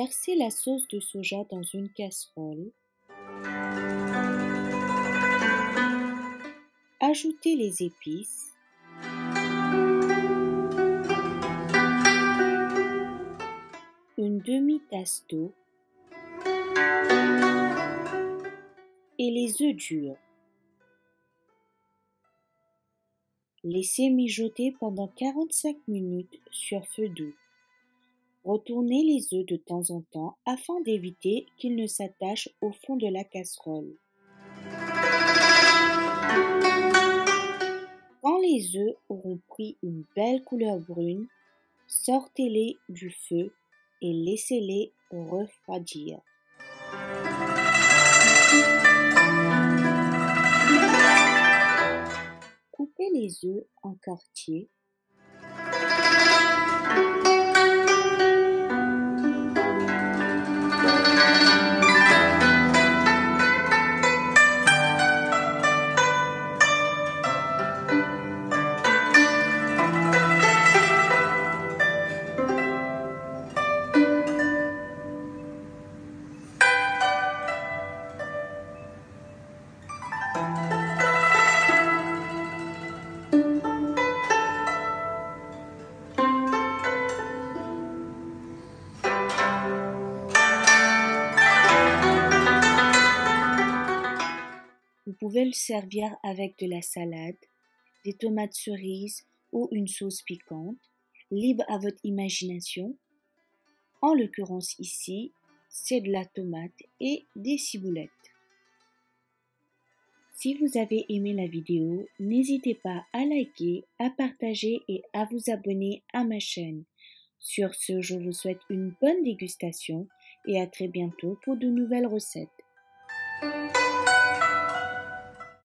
Versez la sauce de soja dans une casserole. Ajoutez les épices. Une demi-tasse d'eau et les œufs durs. Laissez mijoter pendant 45 minutes sur feu doux. Retournez les œufs de temps en temps afin d'éviter qu'ils ne s'attachent au fond de la casserole. Quand les œufs auront pris une belle couleur brune, sortez-les du feu et laissez-les refroidir. Coupez les œufs en quartiers. Pouvez le servir avec de la salade, des tomates cerises ou une sauce piquante, libre à votre imagination. En l'occurrence ici, c'est de la tomate et des ciboulettes. Si vous avez aimé la vidéo, n'hésitez pas à liker, à partager et à vous abonner à ma chaîne. Sur ce, je vous souhaite une bonne dégustation et à très bientôt pour de nouvelles recettes.